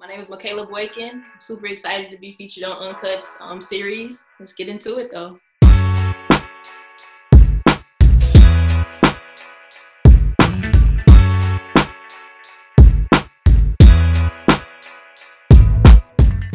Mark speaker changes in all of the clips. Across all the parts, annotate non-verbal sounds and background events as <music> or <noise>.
Speaker 1: My name is Mikayla Boykin. I'm super excited to be featured on Uncut's um, series. Let's get into it though.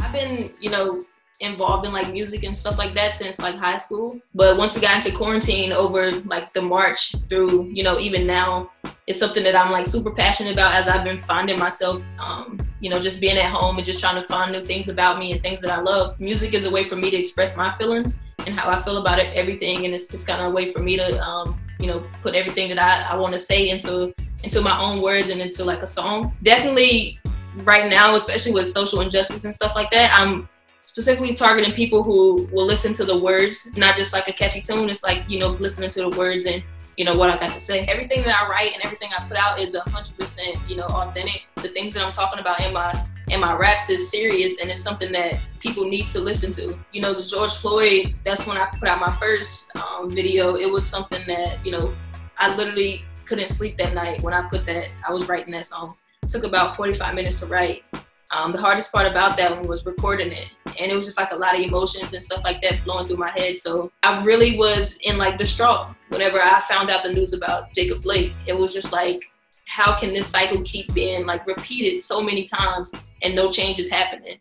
Speaker 1: I've been, you know, involved in like music and stuff like that since like high school. But once we got into quarantine over like the March through, you know, even now, it's something that I'm like super passionate about as I've been finding myself, um, you know, just being at home and just trying to find new things about me and things that I love. Music is a way for me to express my feelings and how I feel about it, everything. And it's, it's kind of a way for me to, um, you know, put everything that I, I want to say into into my own words and into like a song. Definitely right now, especially with social injustice and stuff like that, I'm specifically targeting people who will listen to the words, not just like a catchy tune. It's like, you know, listening to the words and, you know, what I got to say. Everything that I write and everything I put out is 100%, you know, authentic. The things that I'm talking about in my in my raps is serious and it's something that people need to listen to. You know, the George Floyd, that's when I put out my first um, video. It was something that, you know, I literally couldn't sleep that night when I put that, I was writing that song. It took about 45 minutes to write. Um, the hardest part about that one was recording it and it was just like a lot of emotions and stuff like that flowing through my head. So I really was in like distraught whenever I found out the news about Jacob Blake. It was just like, how can this cycle keep being like repeated so many times and no change is happening?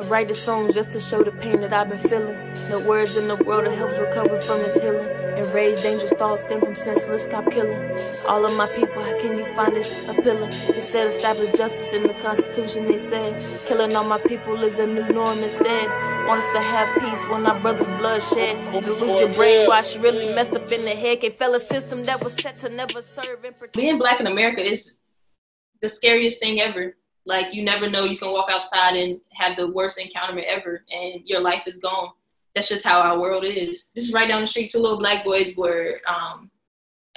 Speaker 2: I write the song just to show the pain that I've been feeling. No words in the world that helps recover from this healing. Enraged, dangerous thoughts stem from senseless cop killing. All of my people, how can you find this appealing? It said establish justice in the Constitution, they said. Killing all my people is a new norm instead. Want us to have peace when our brother's blood shed. You lose your brainwash, really messed up in the head. Can't fell a system that was set to never serve and protect.
Speaker 1: Being black in America is the scariest thing ever like you never know, you can walk outside and have the worst encounter ever, and your life is gone. That's just how our world is. This is right down the street. Two little black boys were, um,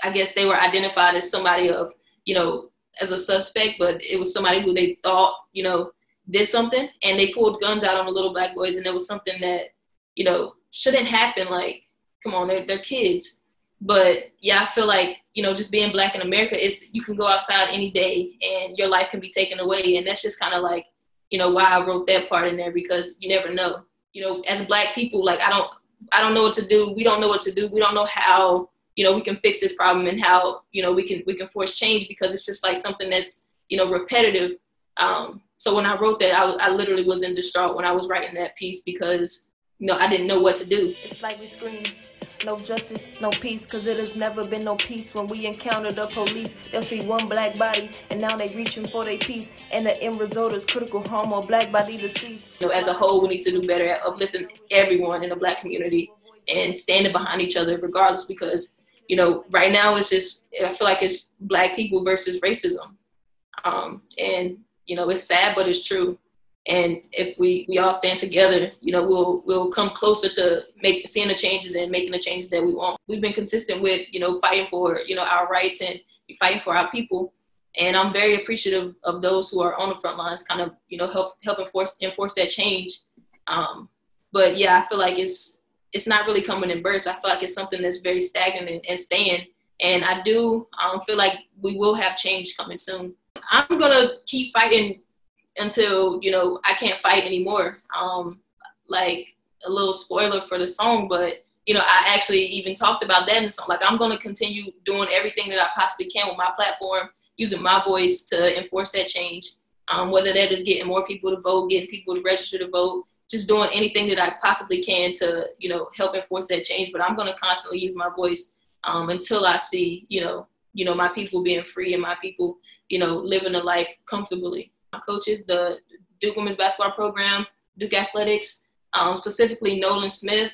Speaker 1: I guess, they were identified as somebody of, you know, as a suspect, but it was somebody who they thought, you know, did something, and they pulled guns out on the little black boys, and it was something that, you know, shouldn't happen. Like, come on, they're, they're kids but yeah, I feel like, you know, just being black in America is you can go outside any day and your life can be taken away. And that's just kind of like, you know, why I wrote that part in there because you never know. You know, as black people, like I don't I don't know what to do. We don't know what to do. We don't know how, you know, we can fix this problem and how, you know, we can we can force change because it's just like something that's, you know, repetitive. Um, so when I wrote that, I, I literally was in distraught when I was writing that piece because, you know, I didn't know what to do.
Speaker 2: It's like we scream no justice, no peace, cause it has never been no peace. When we encounter the police, they'll see one black body, and now they reaching for their piece. And the end result is critical harm or black body deceased.
Speaker 1: You know, as a whole, we need to do better at uplifting everyone in the black community and standing behind each other regardless because, you know, right now it's just, I feel like it's black people versus racism. Um, and, you know, it's sad, but it's true and if we we all stand together you know we'll we'll come closer to make seeing the changes and making the changes that we want. We've been consistent with you know fighting for you know our rights and fighting for our people. And i'm very appreciative of those who are on the front lines kind of you know help help enforce enforce that change. Um, but yeah i feel like it's it's not really coming in bursts. I feel like it's something that's very stagnant and, and staying. And i do um, feel like we will have change coming soon. I'm gonna keep fighting until you know I can't fight anymore. Um, like a little spoiler for the song, but you know I actually even talked about that in the song. Like I'm gonna continue doing everything that I possibly can with my platform, using my voice to enforce that change. Um, whether that is getting more people to vote, getting people to register to vote, just doing anything that I possibly can to you know help enforce that change. But I'm gonna constantly use my voice um, until I see you know you know my people being free and my people you know living a life comfortably coaches, the Duke Women's Basketball Program, Duke Athletics, um, specifically Nolan Smith,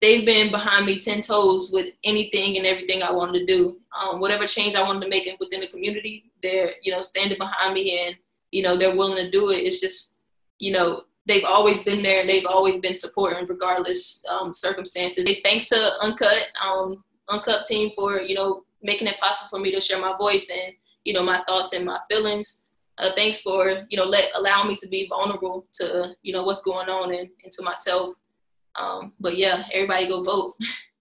Speaker 1: they've been behind me 10 toes with anything and everything I wanted to do. Um, whatever change I wanted to make within the community, they're, you know, standing behind me and, you know, they're willing to do it. It's just, you know, they've always been there and they've always been supporting regardless um, circumstances. Thanks to Uncut, um, Uncut team for, you know, making it possible for me to share my voice and, you know, my thoughts and my feelings uh, thanks for you know let allow me to be vulnerable to you know what's going on and, and to myself. Um, but yeah everybody go vote <laughs>